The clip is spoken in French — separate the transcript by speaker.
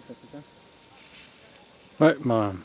Speaker 1: ça,
Speaker 2: Ouais, ben,